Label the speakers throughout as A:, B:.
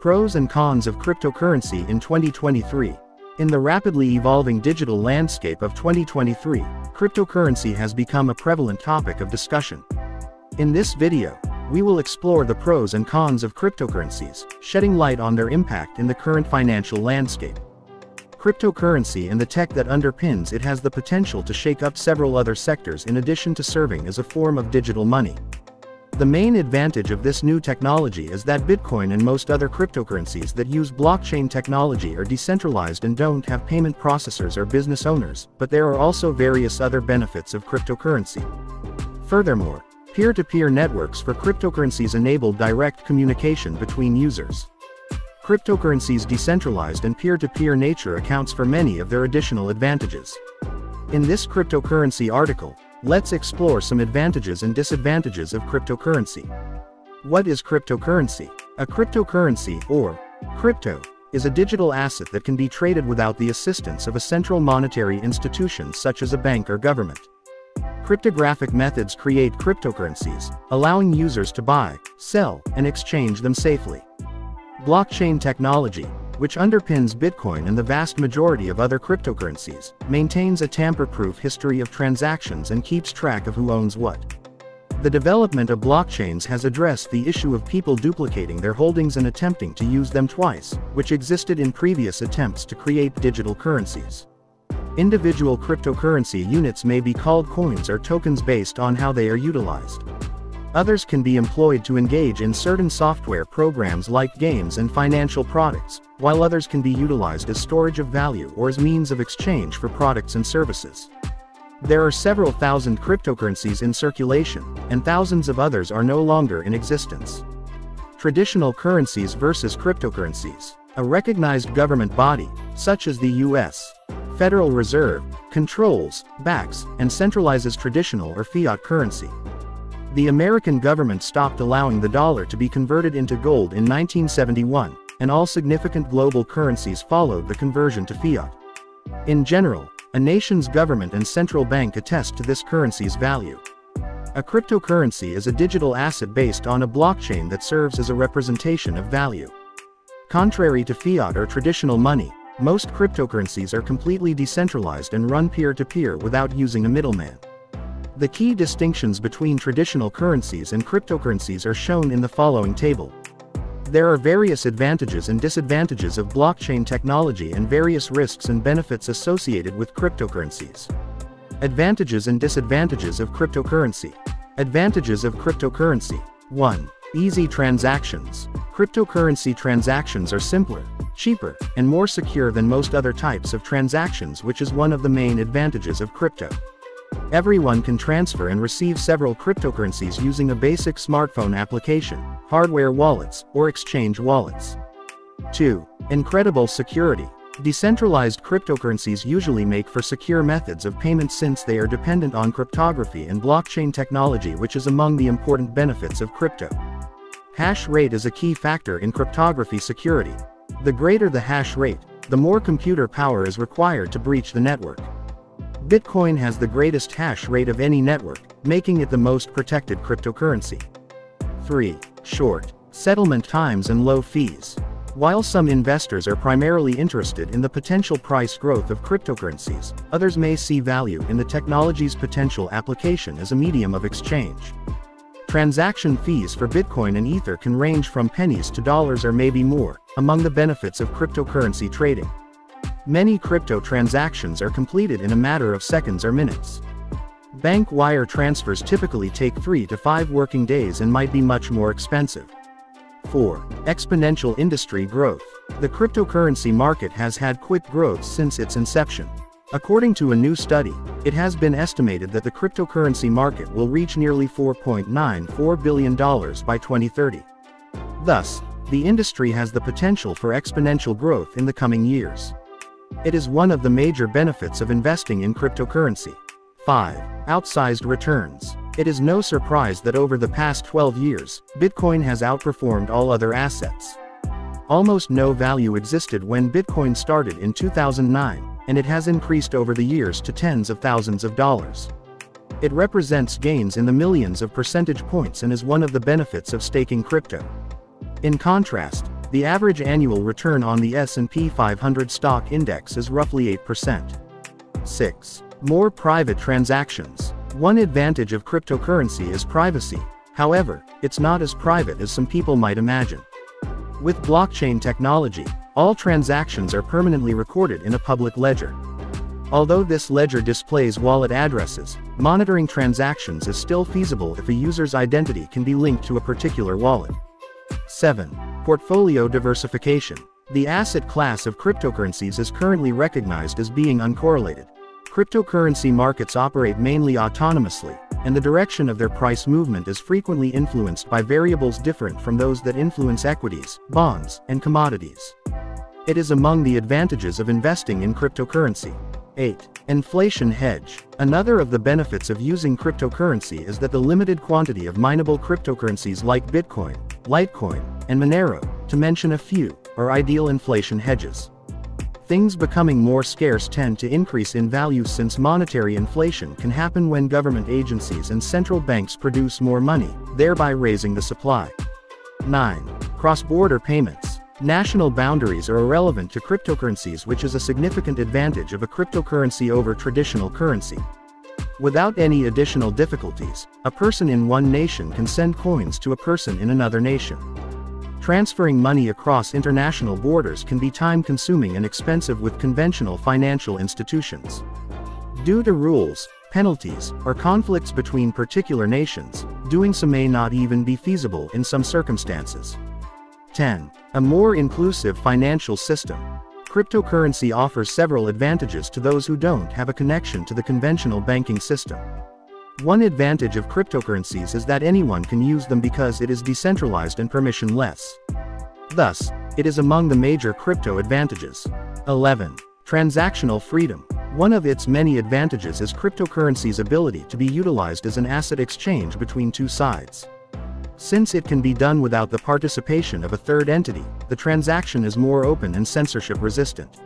A: Pros and cons of cryptocurrency in 2023. In the rapidly evolving digital landscape of 2023, cryptocurrency has become a prevalent topic of discussion. In this video, we will explore the pros and cons of cryptocurrencies, shedding light on their impact in the current financial landscape. Cryptocurrency and the tech that underpins it has the potential to shake up several other sectors in addition to serving as a form of digital money. The main advantage of this new technology is that Bitcoin and most other cryptocurrencies that use blockchain technology are decentralized and don't have payment processors or business owners, but there are also various other benefits of cryptocurrency. Furthermore, peer-to-peer -peer networks for cryptocurrencies enable direct communication between users. Cryptocurrencies' decentralized and peer-to-peer -peer nature accounts for many of their additional advantages. In this cryptocurrency article, Let's explore some advantages and disadvantages of cryptocurrency. What is cryptocurrency? A cryptocurrency, or crypto, is a digital asset that can be traded without the assistance of a central monetary institution such as a bank or government. Cryptographic methods create cryptocurrencies, allowing users to buy, sell, and exchange them safely. Blockchain technology, which underpins Bitcoin and the vast majority of other cryptocurrencies, maintains a tamper-proof history of transactions and keeps track of who owns what. The development of blockchains has addressed the issue of people duplicating their holdings and attempting to use them twice, which existed in previous attempts to create digital currencies. Individual cryptocurrency units may be called coins or tokens based on how they are utilized. Others can be employed to engage in certain software programs like games and financial products, while others can be utilized as storage of value or as means of exchange for products and services. There are several thousand cryptocurrencies in circulation, and thousands of others are no longer in existence. Traditional currencies versus cryptocurrencies. A recognized government body, such as the U.S. Federal Reserve, controls, backs, and centralizes traditional or fiat currency. The American government stopped allowing the dollar to be converted into gold in 1971, and all significant global currencies followed the conversion to fiat. In general, a nation's government and central bank attest to this currency's value. A cryptocurrency is a digital asset based on a blockchain that serves as a representation of value. Contrary to fiat or traditional money, most cryptocurrencies are completely decentralized and run peer-to-peer -peer without using a middleman. The key distinctions between traditional currencies and cryptocurrencies are shown in the following table. There are various advantages and disadvantages of blockchain technology and various risks and benefits associated with cryptocurrencies. Advantages and disadvantages of cryptocurrency. Advantages of cryptocurrency. 1. Easy transactions. Cryptocurrency transactions are simpler, cheaper, and more secure than most other types of transactions which is one of the main advantages of crypto. Everyone can transfer and receive several cryptocurrencies using a basic smartphone application, hardware wallets, or exchange wallets. 2. Incredible security. Decentralized cryptocurrencies usually make for secure methods of payment since they are dependent on cryptography and blockchain technology which is among the important benefits of crypto. Hash rate is a key factor in cryptography security. The greater the hash rate, the more computer power is required to breach the network. Bitcoin has the greatest hash rate of any network, making it the most protected cryptocurrency. 3. Short. Settlement times and low fees. While some investors are primarily interested in the potential price growth of cryptocurrencies, others may see value in the technology's potential application as a medium of exchange. Transaction fees for Bitcoin and Ether can range from pennies to dollars or maybe more, among the benefits of cryptocurrency trading. Many crypto transactions are completed in a matter of seconds or minutes. Bank wire transfers typically take 3 to 5 working days and might be much more expensive. 4. Exponential industry growth. The cryptocurrency market has had quick growth since its inception. According to a new study, it has been estimated that the cryptocurrency market will reach nearly $4.94 billion by 2030. Thus, the industry has the potential for exponential growth in the coming years. It is one of the major benefits of investing in cryptocurrency. 5. Outsized returns. It is no surprise that over the past 12 years, Bitcoin has outperformed all other assets. Almost no value existed when Bitcoin started in 2009, and it has increased over the years to tens of thousands of dollars. It represents gains in the millions of percentage points and is one of the benefits of staking crypto. In contrast, The average annual return on the S&P 500 stock index is roughly 8%. 6. More private transactions. One advantage of cryptocurrency is privacy. However, it's not as private as some people might imagine. With blockchain technology, all transactions are permanently recorded in a public ledger. Although this ledger displays wallet addresses, monitoring transactions is still feasible if a user's identity can be linked to a particular wallet. 7. Portfolio diversification. The asset class of cryptocurrencies is currently recognized as being uncorrelated. Cryptocurrency markets operate mainly autonomously, and the direction of their price movement is frequently influenced by variables different from those that influence equities, bonds, and commodities. It is among the advantages of investing in cryptocurrency. 8. Inflation hedge. Another of the benefits of using cryptocurrency is that the limited quantity of mineable cryptocurrencies like Bitcoin, Litecoin, and Monero, to mention a few, are ideal inflation hedges. Things becoming more scarce tend to increase in value since monetary inflation can happen when government agencies and central banks produce more money, thereby raising the supply. 9. Cross-border payments. National boundaries are irrelevant to cryptocurrencies which is a significant advantage of a cryptocurrency over traditional currency. Without any additional difficulties, a person in one nation can send coins to a person in another nation. Transferring money across international borders can be time-consuming and expensive with conventional financial institutions. Due to rules, penalties, or conflicts between particular nations, doing so may not even be feasible in some circumstances. 10. A more inclusive financial system. Cryptocurrency offers several advantages to those who don't have a connection to the conventional banking system. One advantage of cryptocurrencies is that anyone can use them because it is decentralized and permissionless. Thus, it is among the major crypto advantages. 11. Transactional freedom. One of its many advantages is cryptocurrency's ability to be utilized as an asset exchange between two sides. Since it can be done without the participation of a third entity, the transaction is more open and censorship resistant.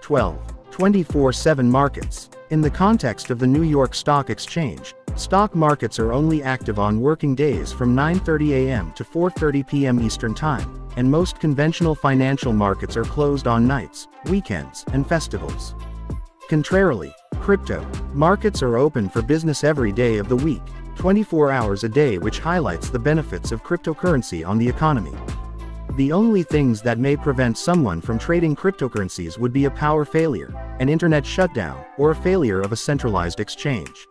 A: 12. 24-7 markets. In the context of the New York Stock Exchange, stock markets are only active on working days from 9.30 a.m. to 4.30 p.m. Eastern Time, and most conventional financial markets are closed on nights, weekends, and festivals. Contrarily, crypto markets are open for business every day of the week, 24 hours a day which highlights the benefits of cryptocurrency on the economy. The only things that may prevent someone from trading cryptocurrencies would be a power failure, an internet shutdown, or a failure of a centralized exchange.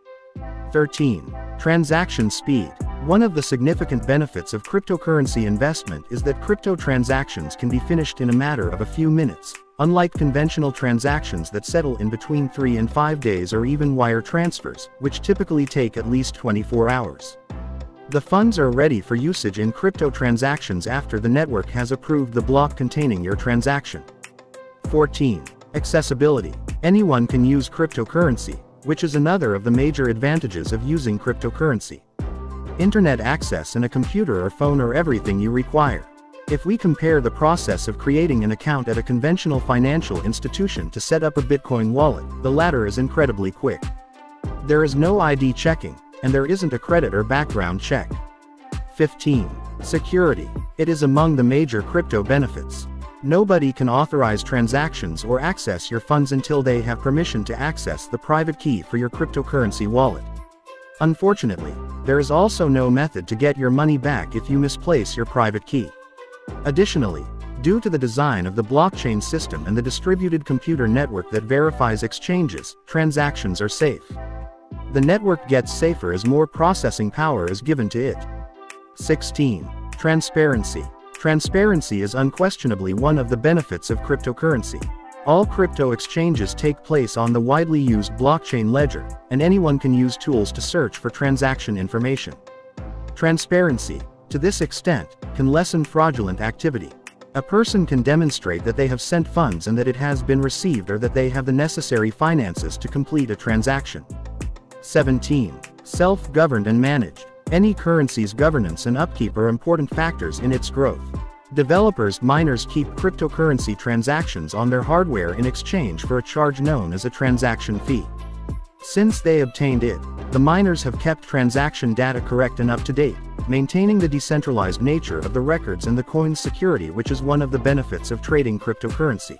A: 13. Transaction speed. One of the significant benefits of cryptocurrency investment is that crypto transactions can be finished in a matter of a few minutes, Unlike conventional transactions that settle in between 3 and 5 days or even wire transfers, which typically take at least 24 hours. The funds are ready for usage in crypto transactions after the network has approved the block containing your transaction. 14. Accessibility. Anyone can use cryptocurrency, which is another of the major advantages of using cryptocurrency. Internet access and a computer or phone are everything you require. If we compare the process of creating an account at a conventional financial institution to set up a Bitcoin wallet, the latter is incredibly quick. There is no ID checking, and there isn't a credit or background check. 15. Security. It is among the major crypto benefits. Nobody can authorize transactions or access your funds until they have permission to access the private key for your cryptocurrency wallet. Unfortunately, there is also no method to get your money back if you misplace your private key. Additionally, due to the design of the blockchain system and the distributed computer network that verifies exchanges, transactions are safe. The network gets safer as more processing power is given to it. 16. Transparency. Transparency is unquestionably one of the benefits of cryptocurrency. All crypto exchanges take place on the widely used blockchain ledger, and anyone can use tools to search for transaction information. Transparency, to this extent, can lessen fraudulent activity. A person can demonstrate that they have sent funds and that it has been received or that they have the necessary finances to complete a transaction. 17. Self-governed and managed. Any currency's governance and upkeep are important factors in its growth. Developers miners keep cryptocurrency transactions on their hardware in exchange for a charge known as a transaction fee. Since they obtained it, the miners have kept transaction data correct and up to date, maintaining the decentralized nature of the records and the coin's security which is one of the benefits of trading cryptocurrency.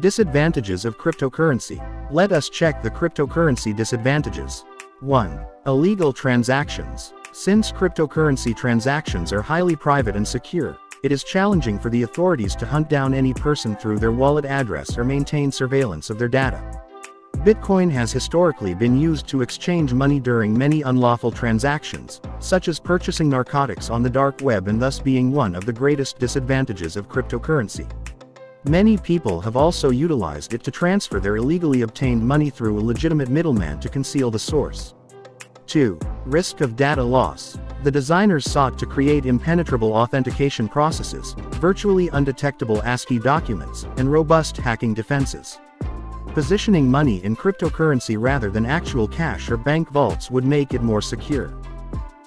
A: Disadvantages of cryptocurrency. Let us check the cryptocurrency disadvantages. 1. Illegal transactions. Since cryptocurrency transactions are highly private and secure, it is challenging for the authorities to hunt down any person through their wallet address or maintain surveillance of their data. Bitcoin has historically been used to exchange money during many unlawful transactions, such as purchasing narcotics on the dark web and thus being one of the greatest disadvantages of cryptocurrency. Many people have also utilized it to transfer their illegally obtained money through a legitimate middleman to conceal the source. 2. Risk of data loss. The designers sought to create impenetrable authentication processes, virtually undetectable ASCII documents, and robust hacking defenses. Positioning money in cryptocurrency rather than actual cash or bank vaults would make it more secure.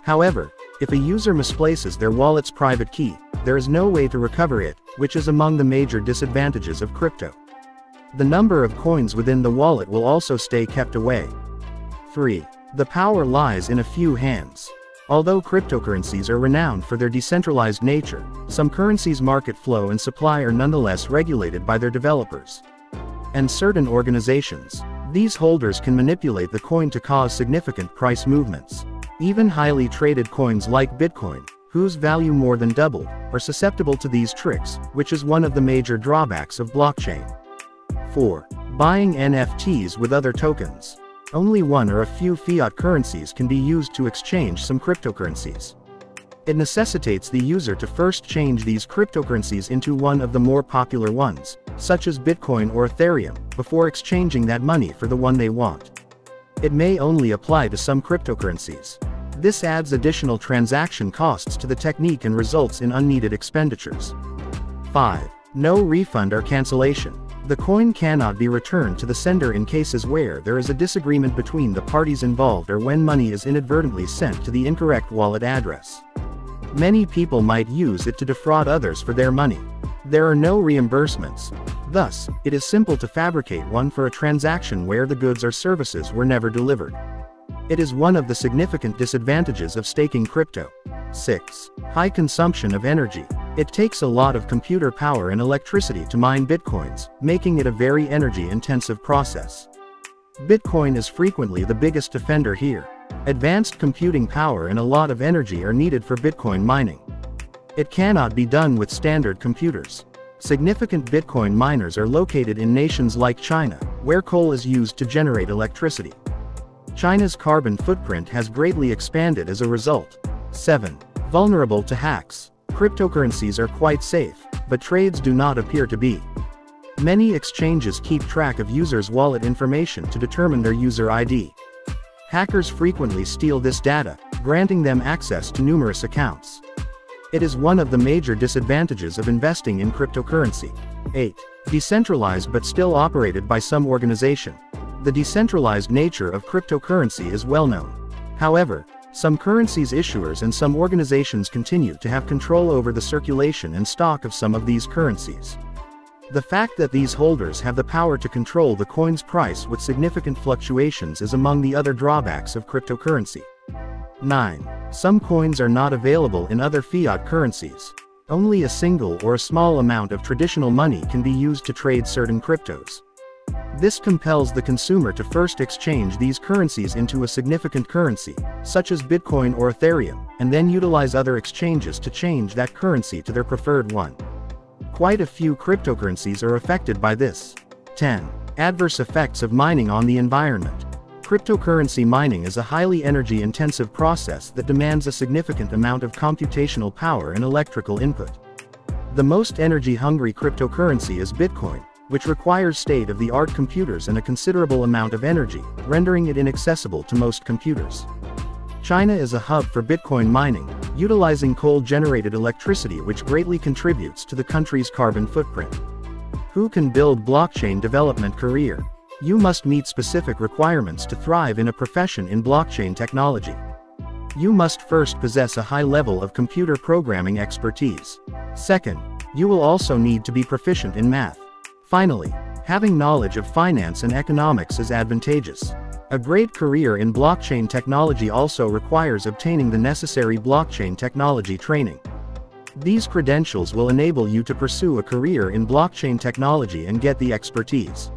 A: However, if a user misplaces their wallet's private key, there is no way to recover it, which is among the major disadvantages of crypto. The number of coins within the wallet will also stay kept away. 3. The power lies in a few hands. Although cryptocurrencies are renowned for their decentralized nature, some currencies' market flow and supply are nonetheless regulated by their developers. And certain organizations. These holders can manipulate the coin to cause significant price movements. Even highly traded coins like Bitcoin, whose value more than doubled, are susceptible to these tricks, which is one of the major drawbacks of blockchain. 4. Buying NFTs with other tokens. Only one or a few fiat currencies can be used to exchange some cryptocurrencies. It necessitates the user to first change these cryptocurrencies into one of the more popular ones, such as Bitcoin or Ethereum, before exchanging that money for the one they want. It may only apply to some cryptocurrencies. This adds additional transaction costs to the technique and results in unneeded expenditures. 5. No refund or cancellation. The coin cannot be returned to the sender in cases where there is a disagreement between the parties involved or when money is inadvertently sent to the incorrect wallet address. Many people might use it to defraud others for their money. There are no reimbursements. Thus, it is simple to fabricate one for a transaction where the goods or services were never delivered. It is one of the significant disadvantages of staking crypto. 6. High consumption of energy. It takes a lot of computer power and electricity to mine bitcoins, making it a very energy-intensive process. Bitcoin is frequently the biggest offender here. Advanced computing power and a lot of energy are needed for Bitcoin mining. It cannot be done with standard computers. Significant Bitcoin miners are located in nations like China, where coal is used to generate electricity. China's carbon footprint has greatly expanded as a result. 7. Vulnerable to hacks. Cryptocurrencies are quite safe, but trades do not appear to be. Many exchanges keep track of users' wallet information to determine their user ID. Hackers frequently steal this data, granting them access to numerous accounts. It is one of the major disadvantages of investing in cryptocurrency. 8. Decentralized but still operated by some organization. The decentralized nature of cryptocurrency is well known. However, some currencies issuers and some organizations continue to have control over the circulation and stock of some of these currencies. The fact that these holders have the power to control the coin's price with significant fluctuations is among the other drawbacks of cryptocurrency. 9. Some coins are not available in other fiat currencies. Only a single or a small amount of traditional money can be used to trade certain cryptos. This compels the consumer to first exchange these currencies into a significant currency, such as Bitcoin or Ethereum, and then utilize other exchanges to change that currency to their preferred one. Quite a few cryptocurrencies are affected by this. 10. Adverse effects of mining on the environment. Cryptocurrency mining is a highly energy-intensive process that demands a significant amount of computational power and electrical input. The most energy-hungry cryptocurrency is Bitcoin, which requires state-of-the-art computers and a considerable amount of energy, rendering it inaccessible to most computers. China is a hub for Bitcoin mining, utilizing coal-generated electricity which greatly contributes to the country's carbon footprint. Who can build blockchain development career? You must meet specific requirements to thrive in a profession in blockchain technology. You must first possess a high level of computer programming expertise. Second, you will also need to be proficient in math. Finally, having knowledge of finance and economics is advantageous. A great career in blockchain technology also requires obtaining the necessary blockchain technology training. These credentials will enable you to pursue a career in blockchain technology and get the expertise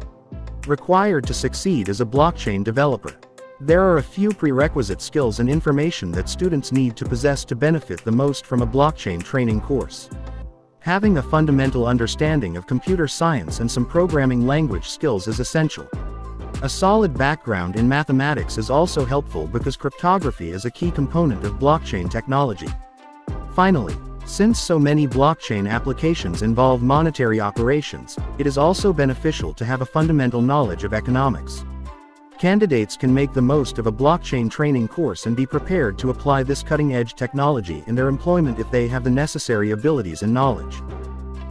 A: required to succeed as a blockchain developer. There are a few prerequisite skills and information that students need to possess to benefit the most from a blockchain training course. Having a fundamental understanding of computer science and some programming language skills is essential. A solid background in mathematics is also helpful because cryptography is a key component of blockchain technology. Finally, since so many blockchain applications involve monetary operations, it is also beneficial to have a fundamental knowledge of economics. Candidates can make the most of a blockchain training course and be prepared to apply this cutting-edge technology in their employment if they have the necessary abilities and knowledge.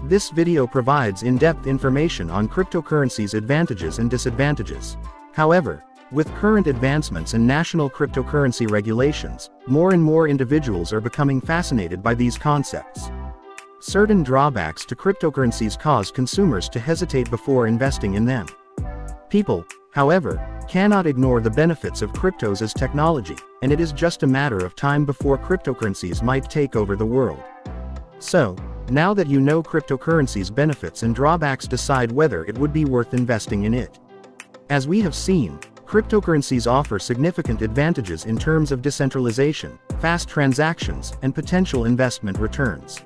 A: This video provides in-depth information on cryptocurrency's advantages and disadvantages. However, with current advancements in national cryptocurrency regulations, more and more individuals are becoming fascinated by these concepts. Certain drawbacks to cryptocurrencies cause consumers to hesitate before investing in them. People, however, cannot ignore the benefits of cryptos as technology, and it is just a matter of time before cryptocurrencies might take over the world. So, now that you know cryptocurrency's benefits and drawbacks decide whether it would be worth investing in it. As we have seen, cryptocurrencies offer significant advantages in terms of decentralization, fast transactions, and potential investment returns.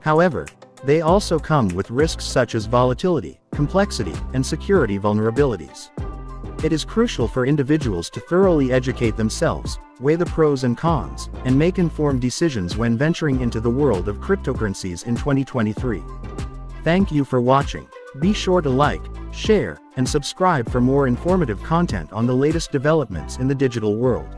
A: However, they also come with risks such as volatility, complexity, and security vulnerabilities. It is crucial for individuals to thoroughly educate themselves, weigh the pros and cons, and make informed decisions when venturing into the world of cryptocurrencies in 2023. Thank you for watching. Be sure to like, share, and subscribe for more informative content on the latest developments in the digital world.